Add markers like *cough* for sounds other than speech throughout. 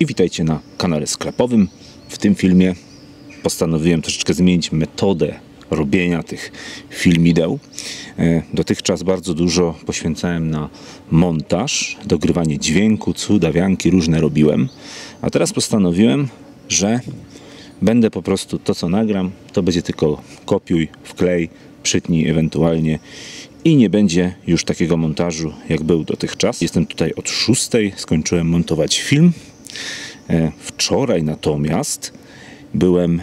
i witajcie na kanale sklepowym. W tym filmie postanowiłem troszeczkę zmienić metodę robienia tych filmideł. E, Dotychczas bardzo dużo poświęcałem na montaż, dogrywanie dźwięku, cudawianki różne robiłem. A teraz postanowiłem, że będę po prostu to co nagram, to będzie tylko kopiuj, wklej, przytnij ewentualnie i nie będzie już takiego montażu jak był dotychczas. Jestem tutaj od 6, skończyłem montować film. E, Wczoraj natomiast byłem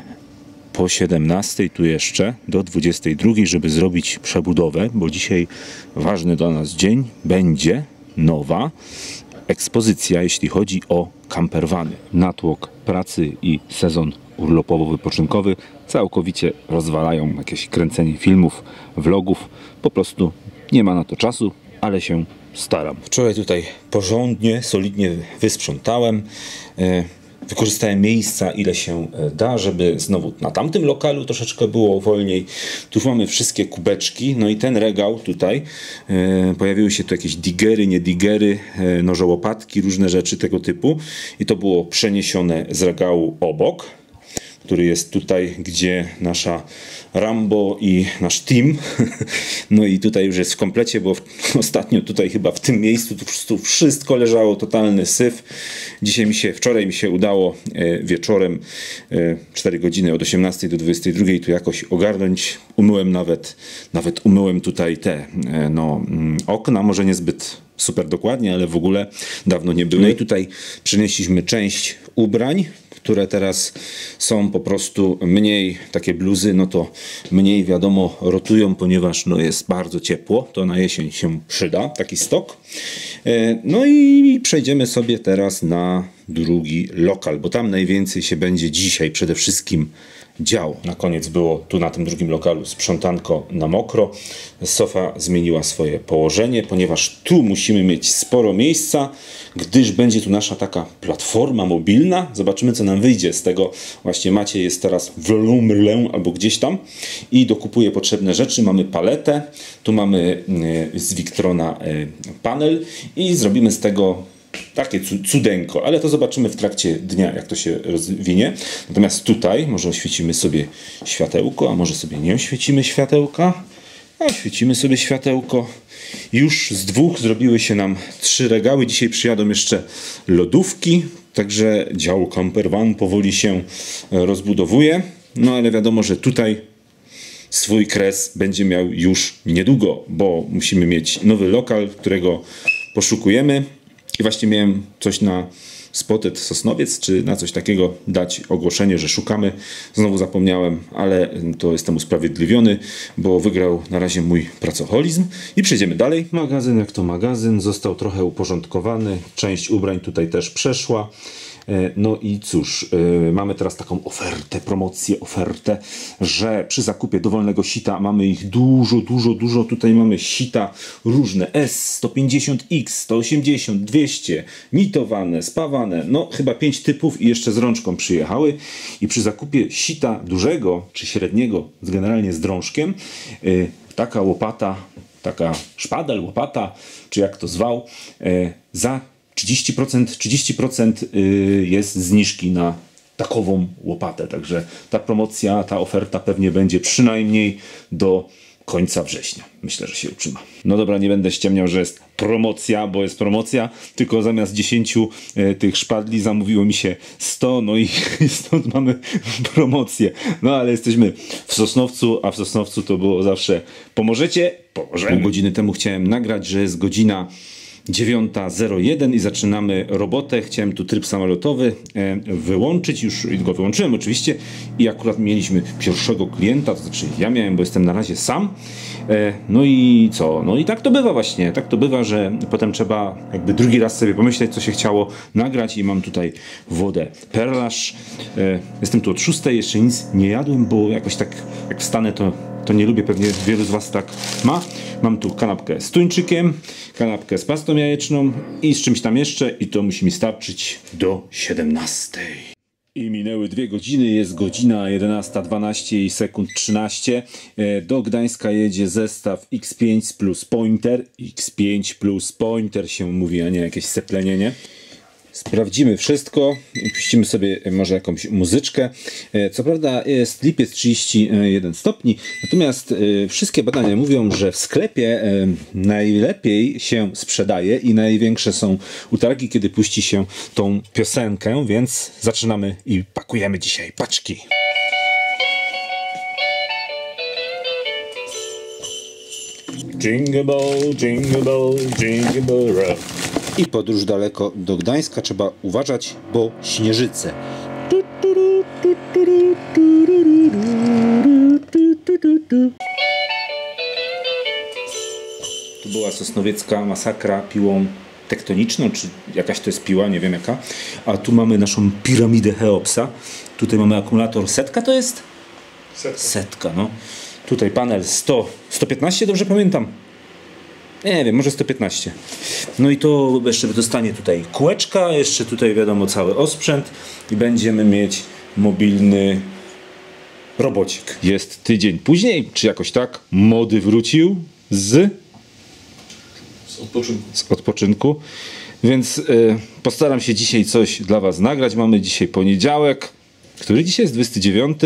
po 17 tu jeszcze do 22, żeby zrobić przebudowę, bo dzisiaj ważny dla nas dzień będzie nowa ekspozycja, jeśli chodzi o camperwany. Natłok pracy i sezon urlopowo-wypoczynkowy całkowicie rozwalają jakieś kręcenie filmów, vlogów. Po prostu nie ma na to czasu, ale się staram. Wczoraj tutaj porządnie, solidnie wysprzątałem. E, Wykorzystałem miejsca, ile się e, da, żeby znowu na tamtym lokalu troszeczkę było wolniej. Tu mamy wszystkie kubeczki, no i ten regał tutaj. E, pojawiły się tu jakieś digery, nie digery, noże łopatki, różne rzeczy tego typu. I to było przeniesione z regału obok który jest tutaj, gdzie nasza Rambo i nasz team. *laughs* No i tutaj już jest w komplecie, bo *laughs* ostatnio tutaj chyba w tym miejscu tu, tu wszystko leżało, totalny syf. Dzisiaj mi się, wczoraj mi się udało e, wieczorem e, 4 godziny od 18 do 22 tu jakoś ogarnąć. Umyłem nawet, nawet umyłem tutaj te e, no, mm, okna, może niezbyt super dokładnie, ale w ogóle dawno nie były. No i tutaj przynieśliśmy część ubrań, które teraz są po prostu mniej takie bluzy, no to mniej wiadomo rotują, ponieważ no jest bardzo ciepło, to na jesień się przyda taki stok. E, No i przejdziemy sobie teraz na drugi lokal, bo tam najwięcej się będzie dzisiaj przede wszystkim działo. Na koniec było tu na tym drugim lokalu sprzątanko na mokro. Sofa zmieniła swoje położenie, ponieważ tu musimy mieć sporo miejsca, gdyż będzie tu nasza taka platforma mobilna. Zobaczymy, co nam wyjdzie z tego. Właśnie Macie jest teraz w Lumrlę albo gdzieś tam i dokupuje potrzebne rzeczy. Mamy paletę, tu mamy e, z Victrona e, panel i zrobimy z tego takie cu- cudeńko, ale to zobaczymy w trakcie dnia, jak to się rozwinie. Natomiast tutaj może oświecimy sobie światełko, a może sobie nie oświecimy światełka. A Oświecimy sobie światełko. Już z dwóch zrobiły się nam trzy regały. Dzisiaj przyjadą jeszcze lodówki, także dział campervan powoli się rozbudowuje. No ale wiadomo, że tutaj swój kres będzie miał już niedługo, bo musimy mieć nowy lokal, którego poszukujemy. I właśnie miałem coś na Spotted Sosnowiec, czy na coś takiego dać ogłoszenie, że szukamy. Znowu zapomniałem, ale to jestem usprawiedliwiony, bo wygrał na razie mój pracoholizm. I przejdziemy dalej. Magazyn jak to magazyn, został trochę uporządkowany. Część ubrań tutaj też przeszła. E, No i cóż, e, mamy teraz taką ofertę, promocję, ofertę, że przy zakupie dowolnego sita mamy ich dużo, dużo, dużo. Tutaj mamy sita różne S, 150X, 180, 200, nitowane, spawane, no chyba 5 typów i jeszcze z rączką przyjechały. I przy zakupie sita dużego czy średniego, generalnie z drążkiem, e, taka łopata, taka szpadel, łopata, czy jak to zwał, za 30%, 30% y, jest zniżki na takową łopatę. Także ta promocja, ta oferta pewnie będzie przynajmniej do końca września. Myślę, że się utrzyma. No dobra, nie będę ściemniał, że jest promocja, bo jest promocja, tylko zamiast 10 e, tych szpadli zamówiło mi się 100, no i *laughs* stąd mamy promocję. No ale jesteśmy w Sosnowcu, a w Sosnowcu to było zawsze pomożecie? Pomożemy. Pół godziny temu chciałem nagrać, że jest godzina 9.01 i zaczynamy robotę. Chciałem tu tryb samolotowy e, wyłączyć, już go wyłączyłem oczywiście i akurat mieliśmy pierwszego klienta, to znaczy ja miałem, bo jestem na razie sam. E, No i co? No i tak to bywa właśnie, tak to bywa, że potem trzeba jakby drugi raz sobie pomyśleć, co się chciało nagrać i mam tutaj wodę perlaż. E, Jestem tu od 6, jeszcze nic nie jadłem, bo jakoś tak jak wstanę to to nie lubię, pewnie wielu z Was tak ma. Mam tu kanapkę z tuńczykiem, kanapkę z pastą jajeczną i z czymś tam jeszcze i to musi mi starczyć do 17. I minęły dwie godziny, jest godzina 11.12 i sekund 13. E, Do Gdańska jedzie zestaw X5 plus Pointer. X5 plus Pointer się mówi, a nie jakieś seplenie, nie? Sprawdzimy wszystko i puścimy sobie może jakąś muzyczkę. E, co prawda jest lipiec 31 stopni, natomiast e, wszystkie badania mówią, że w sklepie e, najlepiej się sprzedaje i największe są utargi, kiedy puści się tą piosenkę, więc zaczynamy i pakujemy dzisiaj paczki. Jingle bell, jingle bell, jingle bell. I podróż daleko do Gdańska trzeba uważać, bo śnieżyce. Tu była sosnowiecka masakra piłą tektoniczną, czy jakaś to jest piła, nie wiem jaka. A tu mamy naszą piramidę Cheopsa. Tutaj mamy akumulator setka, to jest? Setka. Setka, no. Tutaj panel 100, 115, dobrze pamiętam? Nie wiem, może 115. No i to jeszcze dostanie tutaj kółeczka, jeszcze tutaj wiadomo cały osprzęt i będziemy mieć mobilny robocik. Jest tydzień później, czy jakoś tak, mody wrócił z, Z odpoczynku. z odpoczynku, więc y, postaram się dzisiaj coś dla Was nagrać. Mamy dzisiaj poniedziałek. Który dzisiaj jest 29.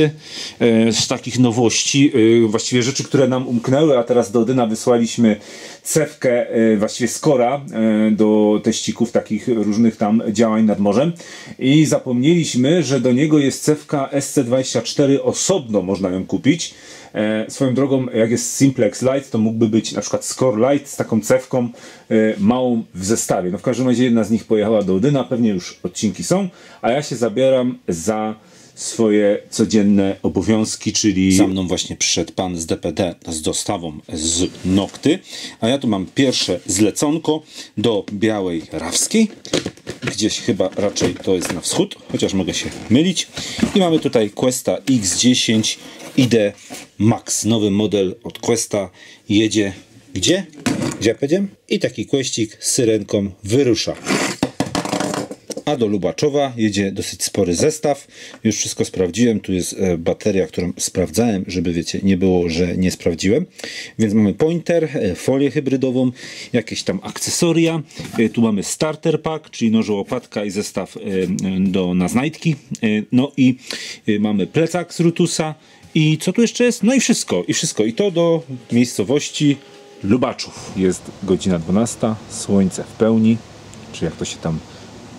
E, Z takich nowości, e, właściwie rzeczy, które nam umknęły, a teraz do Odyna wysłaliśmy cewkę, e, właściwie skora do teścików takich różnych tam działań nad morzem i zapomnieliśmy, że do niego jest cewka SC24 osobno, można ją kupić. Swoją drogą, jak jest Simplex Lite, to mógłby być na przykład Score Lite z taką cewką małą w zestawie. No w każdym razie jedna z nich pojechała do Odyna, pewnie już odcinki są, a ja się zabieram za swoje codzienne obowiązki, czyli... Za mną właśnie przyszedł pan z DPD z dostawą z Nokty, a ja tu mam pierwsze zleconko do Białej Rawskiej, gdzieś chyba raczej to jest na wschód, chociaż mogę się mylić. I mamy tutaj Questa X10 ID Max, nowy model od Questa jedzie gdzie? Gdzie ja powiedziałem? I taki kłeścik z syrenką wyrusza a do Lubaczowa jedzie dosyć spory zestaw. Już wszystko sprawdziłem. Tu jest e, bateria, którą sprawdzałem, żeby wiecie, nie było, że nie sprawdziłem. Więc mamy pointer, e, folię hybrydową, jakieś tam akcesoria. E, Tu mamy starter pack, czyli noże łopatka i zestaw do na znajdki. No i mamy plecak z Rutusa. I co tu jeszcze jest? No i wszystko, i wszystko. I to do miejscowości Lubaczów. Jest godzina 12, słońce w pełni, czy jak to się tam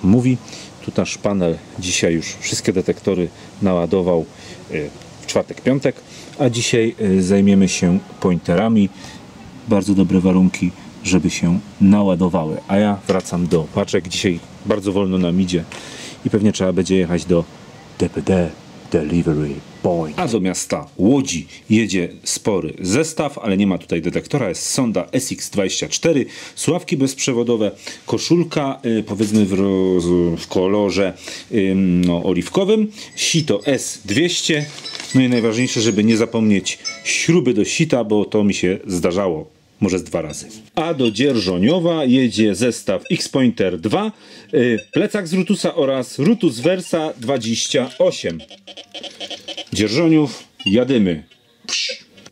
mówi. Tu nasz panel dzisiaj już wszystkie detektory naładował y, w czwartek, piątek, a dzisiaj y, zajmiemy się pointerami. Bardzo dobre warunki, żeby się naładowały. A ja wracam do paczek. Dzisiaj bardzo wolno nam idzie i pewnie trzeba będzie jechać do DPD Delivery Point. A do miasta Łodzi jedzie spory zestaw, ale nie ma tutaj detektora. Jest sonda SX24, słuchawki bezprzewodowe, koszulka y, powiedzmy w, roz, w kolorze no, oliwkowym, sito S200. No i najważniejsze, żeby nie zapomnieć śruby do sita, bo to mi się zdarzało może z dwa razy. A do Dzierżoniowa jedzie zestaw X-Pointer 2, y, plecak z Rutusa oraz Rutus Versa 28. Dzierżoniów, jadymy.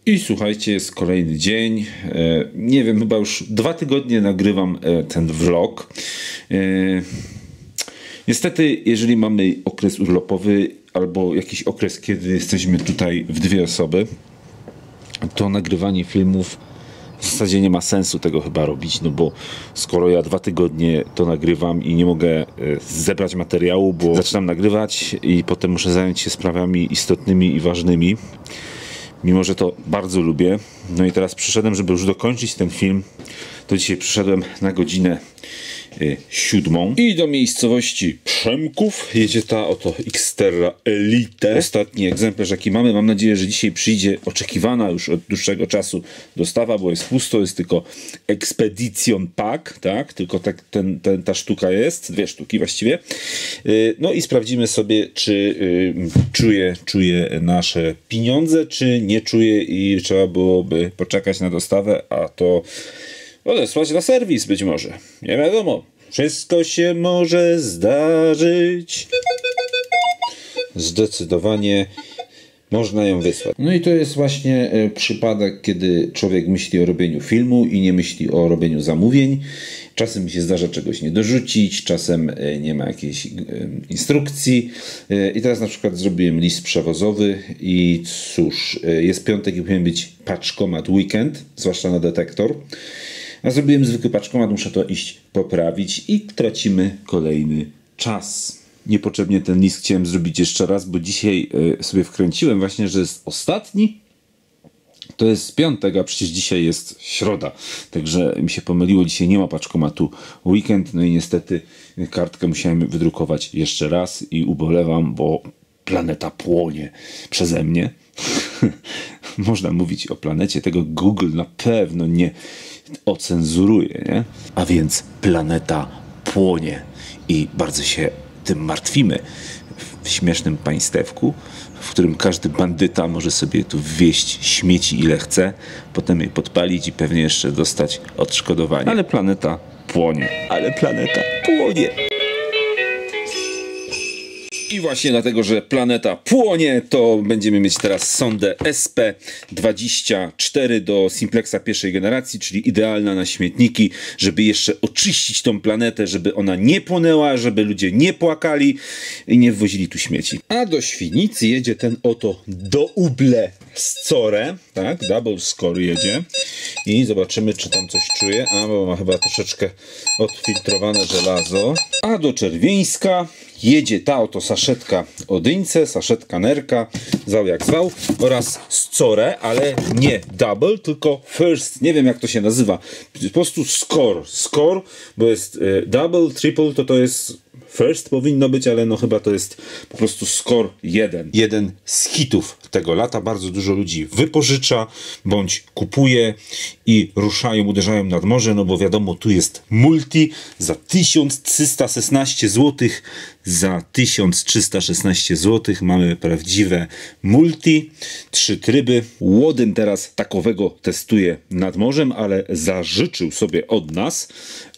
I słuchajcie, jest kolejny dzień. E, nie wiem, chyba już dwa tygodnie nagrywam e, ten vlog. E, Niestety, jeżeli mamy okres urlopowy albo jakiś okres, kiedy jesteśmy tutaj w dwie osoby, to nagrywanie filmów w zasadzie nie ma sensu tego chyba robić, no bo skoro ja dwa tygodnie to nagrywam i nie mogę e, zebrać materiału, bo zaczynam nagrywać i potem muszę zająć się sprawami istotnymi i ważnymi, mimo że to bardzo lubię. No i teraz przyszedłem, żeby już dokończyć ten film, to dzisiaj przyszedłem na godzinę siódmą i do miejscowości Przemków jedzie ta oto Xterra Elite. Ostatni egzemplarz jaki mamy. Mam nadzieję, że dzisiaj przyjdzie oczekiwana już od dłuższego czasu dostawa, bo jest pusto, jest tylko Expedition Pack, tak? Tylko tak, ten, ten, ta sztuka jest, dwie sztuki właściwie. Y, No i sprawdzimy sobie, czy y, czuje, czuje nasze pieniądze, czy nie czuje i trzeba byłoby poczekać na dostawę, a to odesłać na serwis być może. Nie wiadomo. Wszystko się może zdarzyć. Zdecydowanie można ją wysłać. No i to jest właśnie e, przypadek, kiedy człowiek myśli o robieniu filmu i nie myśli o robieniu zamówień. Czasem się zdarza czegoś nie dorzucić, czasem e, nie ma jakiejś e, instrukcji. I teraz na przykład zrobiłem list przewozowy i cóż, jest piątek i powinien być paczkomat weekend, zwłaszcza na detektor. A zrobiłem zwykły paczkomat, muszę to iść poprawić i tracimy kolejny czas niepotrzebnie ten list chciałem zrobić jeszcze raz, bo dzisiaj e, sobie wkręciłem właśnie, że jest ostatni. To jest piątek, a przecież dzisiaj jest środa. Także mi się pomyliło, dzisiaj nie ma paczkomatu weekend. No i niestety kartkę musiałem wydrukować jeszcze raz i ubolewam, bo planeta płonie przeze mnie. *laughs* Można mówić o planecie, tego Google na pewno nie ocenzuruje, nie? A więc planeta płonie i bardzo się tym martwimy w śmiesznym państewku, w którym każdy bandyta może sobie tu wwieźć śmieci ile chce, potem je podpalić i pewnie jeszcze dostać odszkodowanie. Ale planeta płonie. Ale planeta płonie. I właśnie dlatego, że planeta płonie, to będziemy mieć teraz sondę SP24 do Simplexa pierwszej generacji, czyli idealna na śmietniki, żeby jeszcze oczyścić tą planetę, żeby ona nie płonęła, żeby ludzie nie płakali i nie wwozili tu śmieci. A do Świnicy jedzie ten oto do Uble Score, tak, double score jedzie i zobaczymy, czy tam coś czuje. A, bo ma chyba troszeczkę odfiltrowane żelazo. A do Czerwieńska jedzie ta oto saszetka Odyńce, saszetka Nerka, zwał jak zwał, oraz Score, ale nie double, tylko first, nie wiem jak to się nazywa, po prostu score, score, bo jest e, double, triple, to to jest first powinno być, ale no chyba to jest po prostu score jeden. Jeden z hitów tego lata. Bardzo dużo ludzi wypożycza bądź kupuje i ruszają, uderzają nad morze, no bo wiadomo, tu jest multi za 1316 zł. Za 1316 zł mamy prawdziwe multi, trzy tryby. Łodyn teraz takowego testuje nad morzem, ale zażyczył sobie od nas,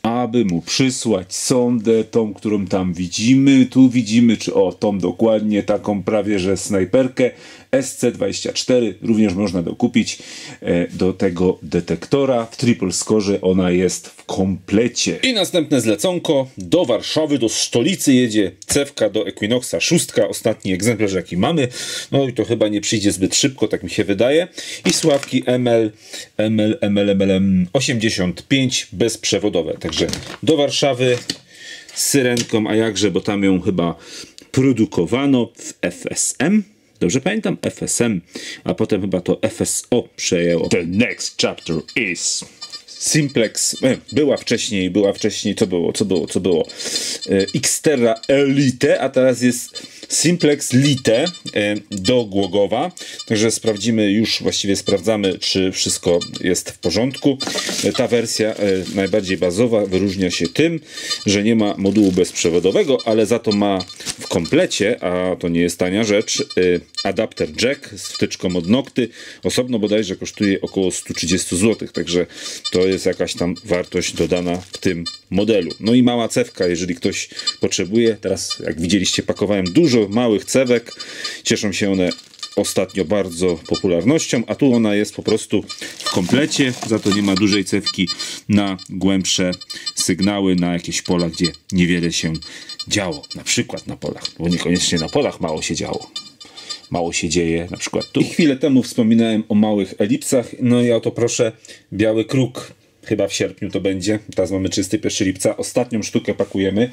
aby mu przysłać sondę, tą, którą tam widzimy. Tu widzimy, czy o, tą dokładnie, taką prawie, że snajperkę SC24 również można dokupić e, do tego detektora. W triple score ona jest w komplecie. I następne zleconko do Warszawy, do stolicy jedzie cewka do Equinoxa 6, ostatni egzemplarz jaki mamy. No i to chyba nie przyjdzie zbyt szybko, tak mi się wydaje. I sławki ML, ML, ML, ML 85 bezprzewodowe. Także do Warszawy z syrenką, a jakże, bo tam ją chyba produkowano w FSM. Dobrze pamiętam? FSM, a potem chyba to FSO przejęło. The next chapter is Simplex, e, była wcześniej, była wcześniej, co było, co było, co było? E, Xterra Elite, a teraz jest Simplex Lite e, do Głogowa. Także sprawdzimy, już właściwie sprawdzamy, czy wszystko jest w porządku. E, ta wersja e, najbardziej bazowa wyróżnia się tym, że nie ma modułu bezprzewodowego, ale za to ma w komplecie, a to nie jest tania rzecz, adapter jack z wtyczką od Nocty. Osobno bodajże kosztuje około 130 zł, także to jest jakaś tam wartość dodana w tym modelu. No i mała cewka, jeżeli ktoś potrzebuje. Teraz, jak widzieliście, pakowałem dużo dużo małych cewek. Cieszą się one ostatnio bardzo popularnością, a tu ona jest po prostu w komplecie, za to nie ma dużej cewki na głębsze sygnały, na jakieś pola, gdzie niewiele się działo. Na przykład na polach, bo niekoniecznie na polach mało się działo mało się dzieje, na przykład tu. I chwilę temu wspominałem o małych elipsach, no i oto proszę, biały kruk chyba w sierpniu to będzie. Teraz mamy 31 lipca. Ostatnią sztukę pakujemy.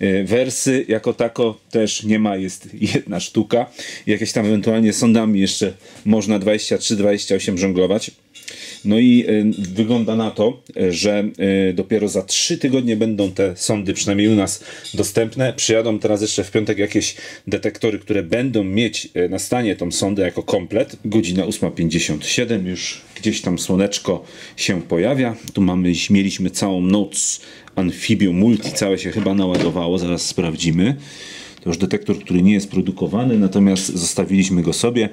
E, wersy jako tako też nie ma, jest jedna sztuka. Jakieś tam ewentualnie sondami jeszcze można 23-28 żonglować. No i y, wygląda na to, że y, dopiero za trzy tygodnie będą te sądy, przynajmniej u nas, dostępne. Przyjadą teraz jeszcze w piątek jakieś detektory, które będą mieć y, na stanie tą sondę jako komplet. Godzina 8.57, już gdzieś tam słoneczko się pojawia. Tu mamy, mieliśmy całą noc Amphibium Multi, całe się chyba naładowało, zaraz sprawdzimy. To już detektor, który nie jest produkowany, natomiast zostawiliśmy go sobie,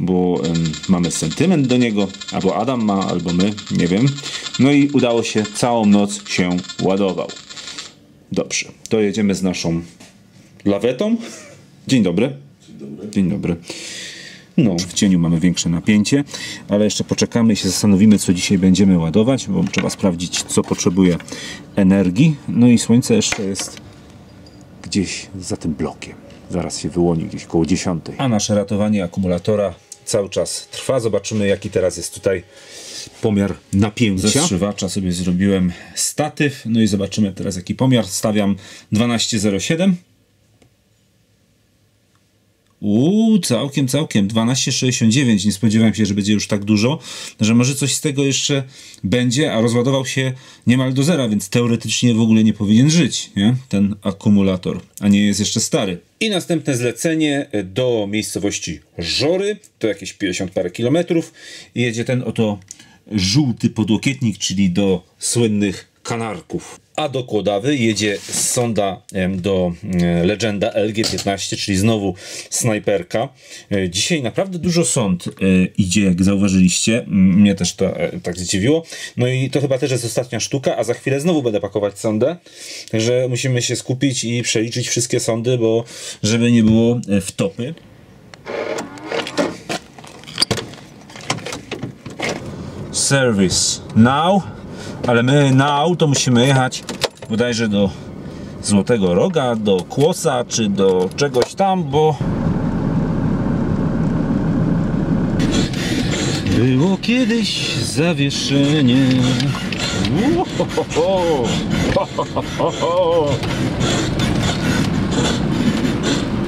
bo mamy sentyment do niego, albo Adam ma, albo my, nie wiem. No i udało się, całą noc się ładował. Dobrze, to jedziemy z naszą lawetą. Dzień dobry. Dzień dobry. Dzień dobry. No, w cieniu mamy większe napięcie, ale jeszcze poczekamy i się zastanowimy, co dzisiaj będziemy ładować, bo trzeba sprawdzić, co potrzebuje energii. No i słońce jeszcze jest gdzieś za tym blokiem. Zaraz się wyłoni gdzieś koło 10. A nasze ratowanie akumulatora cały czas trwa. Zobaczymy, jaki teraz jest tutaj pomiar napięcia. Ze strzywacza sobie zrobiłem statyw. No i zobaczymy teraz, jaki pomiar. Stawiam 12,07. Uuu, całkiem, całkiem. 12,69. Nie spodziewałem się, że będzie już tak dużo, że może coś z tego jeszcze będzie, a rozładował się niemal do zera, więc teoretycznie w ogóle nie powinien żyć, nie? Ten akumulator, a nie jest jeszcze stary. I następne zlecenie do miejscowości Żory, to jakieś 50 parę kilometrów. Jedzie ten oto żółty podłokietnik, czyli do słynnych kanarków. A do Kłodawy jedzie sonda em, do Legenda LG-15, czyli znowu snajperka. E, Dzisiaj naprawdę dużo sond e, idzie, jak zauważyliście. Mnie też to e, tak zdziwiło. No i to chyba też jest ostatnia sztuka, a za chwilę znowu będę pakować sondę. Także musimy się skupić i przeliczyć wszystkie sondy, bo żeby nie było wtopy. Service now, ale my now to musimy jechać bodajże do Złotego Roga, do Kłosa czy do czegoś tam, bo było kiedyś zawieszenie.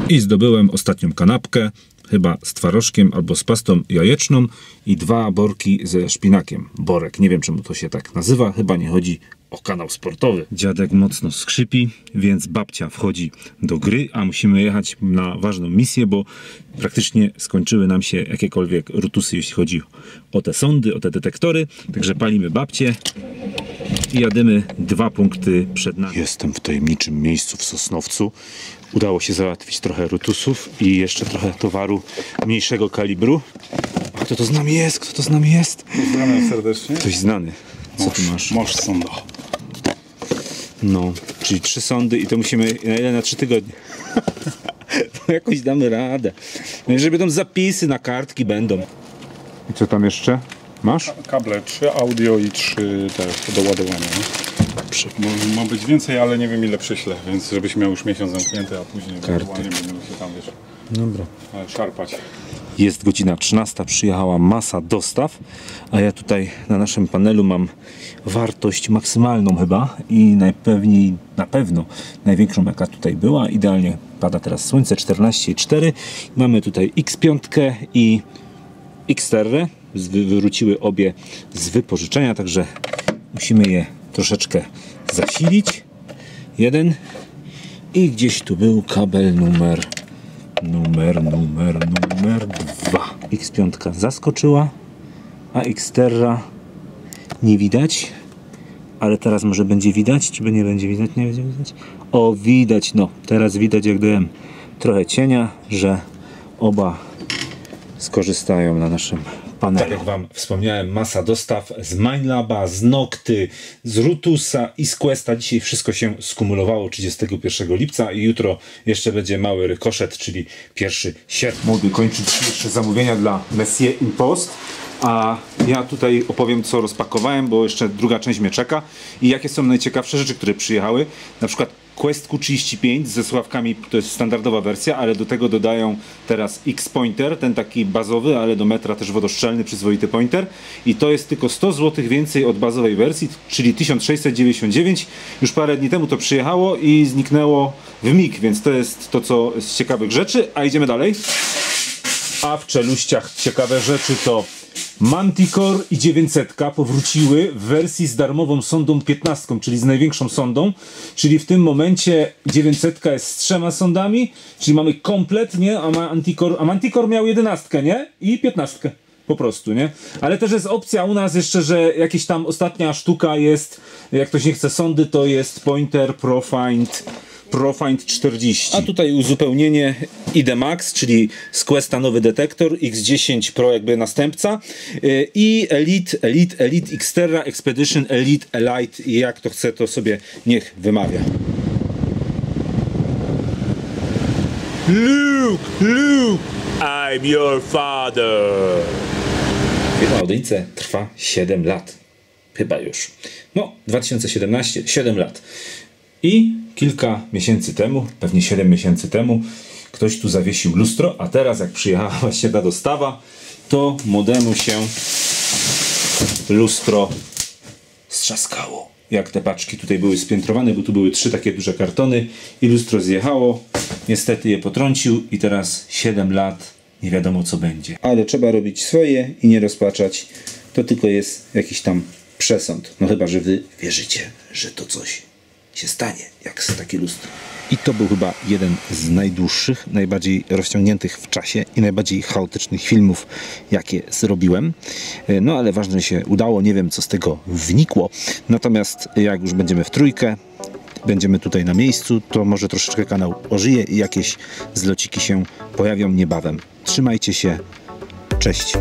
I zdobyłem ostatnią kanapkę, chyba z twarożkiem albo z pastą jajeczną i dwa borki ze szpinakiem. Borek, nie wiem czemu to się tak nazywa, chyba nie chodzi o kanał sportowy. Dziadek mocno skrzypi, więc babcia wchodzi do gry, a musimy jechać na ważną misję, bo praktycznie skończyły nam się jakiekolwiek rutusy, jeśli chodzi o te sondy, o te detektory. Także palimy babcię i jadymy dwa punkty przed nami. Jestem w tajemniczym miejscu w Sosnowcu. Udało się załatwić trochę rutusów i jeszcze trochę towaru mniejszego kalibru. A kto to z nami jest? Kto to z nami jest? Pozdrawiam serdecznie. Ktoś znany. Co tu masz? Mosz sonda. No, czyli trzy sądy i to musimy na ile? Na trzy tygodnie. *laughs* to jakoś damy radę. No jeżeli będą zapisy na kartki, będą. I co tam jeszcze? Masz? Kable, trzy audio i trzy te do ładowania. Ma, ma być więcej, ale nie wiem ile przyślę, więc żebyś miał już miesiąc zamknięty, a później ewentualnie będziemy się tam wiesz, Dobra. e, szarpać. Jest godzina 13, przyjechała masa dostaw, a ja tutaj na naszym panelu mam wartość maksymalną chyba i najpewniej, na pewno największą jaka tutaj była. Idealnie pada teraz słońce 14,4. Mamy tutaj X5 i Xterre. Wywróciły obie z wypożyczenia, także musimy je troszeczkę zasilić. Jeden i gdzieś tu był kabel numer numer, numer, numer 2. X5 zaskoczyła, a Xterra nie widać. Ale teraz może będzie widać, czy by nie będzie widać? Nie będzie widać? O, widać, no. Teraz widać, jak dałem trochę cienia, że oba skorzystają na naszym panelu. Tak jak Wam wspomniałem, masa dostaw z Mindlaba, z Nocty, z Rutusa i z Questa. Dzisiaj wszystko się skumulowało 31 lipca i jutro jeszcze będzie mały rykoszet, czyli 1 sierpnia. Mogę kończyć jeszcze zamówienia dla Messier Impost. A ja tutaj opowiem, co rozpakowałem, bo jeszcze druga część mnie czeka i jakie są najciekawsze rzeczy, które przyjechały. Na przykład Quest Q35 ze słuchawkami, to jest standardowa wersja, ale do tego dodają teraz X-Pointer, ten taki bazowy, ale do metra też wodoszczelny, przyzwoity pointer. I to jest tylko 100 zł więcej od bazowej wersji, czyli 1699. Już parę dni temu to przyjechało i zniknęło w mig, więc to jest to, co z ciekawych rzeczy. A idziemy dalej. A w czeluściach ciekawe rzeczy to Manticore i 900 powróciły w wersji z darmową sondą 15, czyli z największą sondą. Czyli w tym momencie 900 jest z trzema sondami, czyli mamy komplet, nie? A Manticore, a Manticore miał 11, nie? I 15. Po prostu, nie? Ale też jest opcja u nas jeszcze, że jakieś tam ostatnia sztuka jest, jak ktoś nie chce sondy, to jest Pointer Profind Profind 40. A tutaj uzupełnienie ID Max, czyli z Questa nowy detektor, X10 Pro jakby następca yy, i Elite, Elite, Elite Xterra Expedition Elite Elite i jak to chce to sobie niech wymawia. Luke, Luke, I'm your father. Firma Audyjce trwa 7 lat. Chyba już. No, 2017, 7 lat. I kilka miesięcy temu, pewnie 7 miesięcy temu, ktoś tu zawiesił lustro, a teraz jak przyjechała *laughs* właśnie ta dostawa, to modemu się lustro strzaskało. Jak te paczki tutaj były spiętrowane, bo tu były trzy takie duże kartony i lustro zjechało. Niestety je potrącił i teraz 7 lat nie wiadomo co będzie. Ale trzeba robić swoje i nie rozpaczać. To tylko jest jakiś tam przesąd. No chyba, że wy wierzycie, że to coś się stanie, jak z takie lustro. I to był chyba jeden z najdłuższych, najbardziej rozciągniętych w czasie i najbardziej chaotycznych filmów, jakie zrobiłem. No ale ważne się udało, nie wiem co z tego wynikło. Natomiast jak już będziemy w trójkę, będziemy tutaj na miejscu, to może troszeczkę kanał ożyje i jakieś zlociki się pojawią niebawem. Trzymajcie się, cześć.